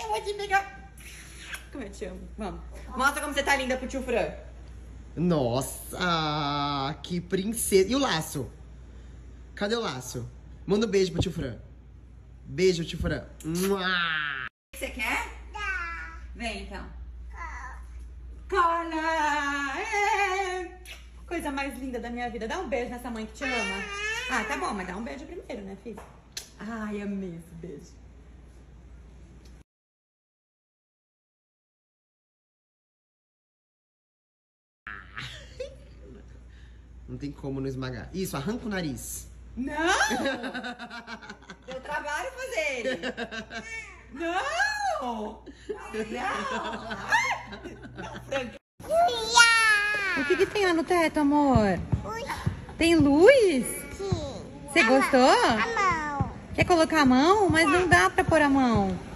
Eu vou te pegar. Como eu te amo. Vamos. Mostra como você tá linda pro tio Fran. Nossa, que princesa. E o laço? Cadê o laço? Manda um beijo pro tio Fran. Beijo, tio Fran. Mua! O que você quer? Vem então. Cola! É. Coisa mais linda da minha vida. Dá um beijo nessa mãe que te ama. Ah, tá bom, mas dá um beijo primeiro, né, filho? Ai, amei esse beijo. Não tem como não esmagar. Isso, arranca o nariz. Não! Deu trabalho fazer ele. Não! Não! O que, que tem lá no teto, amor? Tem luz? Você gostou? A mão. Quer colocar a mão? Mas não dá pra pôr a mão.